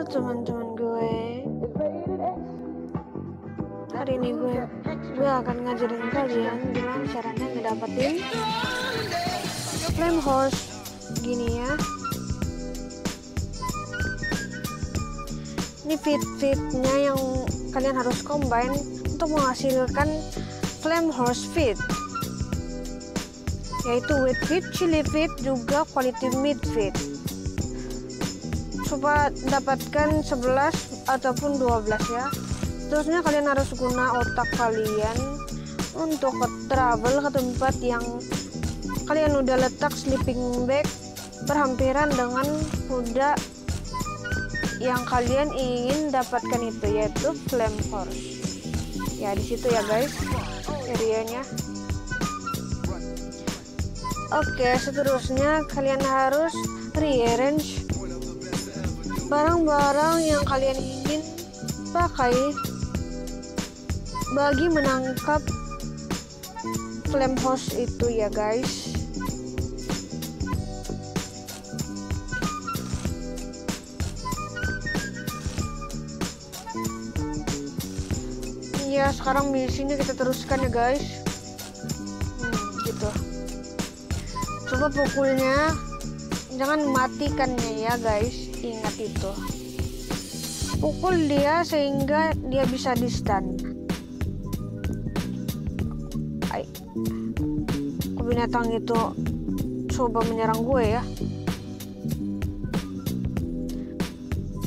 Halo teman-teman gue. Hari ini gue gue akan ngajarin kalian gimana caranya ngedapetin flame horse gini ya. Ini fit-fitnya yang kalian harus combine untuk menghasilkan flame horse fit yaitu wet fit, chili fit, juga quality meat fit coba dapatkan 11 ataupun 12 ya. Terusnya kalian harus guna otak kalian untuk travel ke tempat yang kalian udah letak sleeping bag berhampiran dengan kuda yang kalian ingin dapatkan itu yaitu flame horse ya di situ ya guys areanya. Oke, seterusnya kalian harus rearrange barang-barang yang kalian ingin pakai bagi menangkap flame host itu ya guys. Ya, sekarang misinya kita teruskan ya guys. Hmm, gitu coba pukulnya jangan matikannya ya guys. Ingat itu. Pukul dia sehingga dia bisa di stun binatang itu coba menyerang gue ya.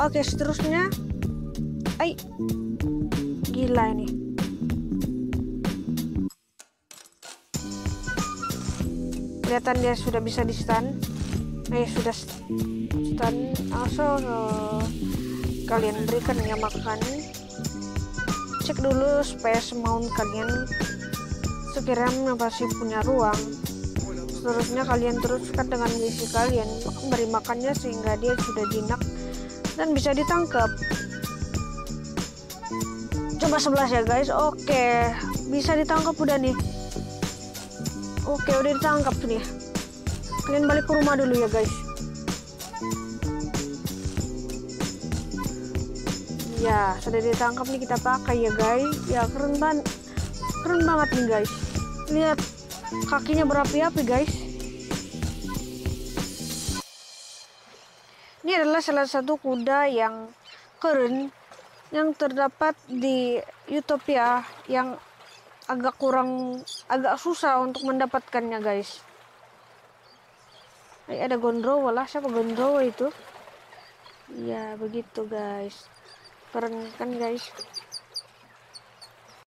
Oke seterusnya. Ay. gila ini. Kelihatan dia sudah bisa di stun eh sudah stun also uh, kalian berikan ya makan. Cek dulu space mount kalian. Sekiranya masih punya ruang seterusnya kalian teruskan dengan misi kalian beri makannya sehingga dia sudah jinak dan bisa ditangkap. Coba 11 ya guys. Oke bisa ditangkap udah nih. Oke, udah ditangkap nih. Kalian balik ke rumah dulu ya, guys. Ya, sudah ditangkap nih kita pakai ya, guys. Ya, keren banget. Keren banget nih, guys. Lihat kakinya berapi-api, guys. Ini adalah salah satu kuda yang keren yang terdapat di Utopia yang agak kurang agak susah untuk mendapatkannya guys eh, ada gondrowo lah. Siapa gondrowo itu? Ya begitu guys. Keren kan guys